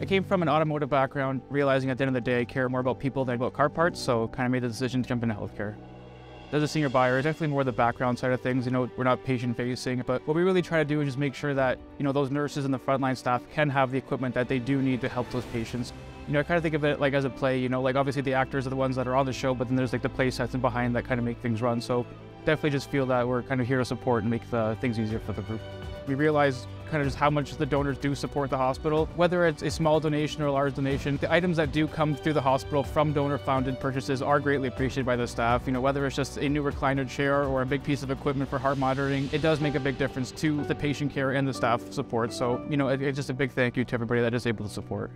I came from an automotive background, realizing at the end of the day I care more about people than about car parts, so kind of made the decision to jump into healthcare. As a senior buyer, it's definitely more the background side of things. You know, we're not patient facing, but what we really try to do is just make sure that, you know, those nurses and the frontline staff can have the equipment that they do need to help those patients. You know, I kind of think of it like as a play, you know, like obviously the actors are the ones that are on the show, but then there's like the play sets and behind that kind of make things run. So definitely just feel that we're kind of here to support and make the things easier for the group. We realize kind of just how much the donors do support the hospital. Whether it's a small donation or a large donation, the items that do come through the hospital from donor-funded purchases are greatly appreciated by the staff. You know, whether it's just a new recliner chair or a big piece of equipment for heart monitoring, it does make a big difference to the patient care and the staff support. So, you know, it, it's just a big thank you to everybody that is able to support.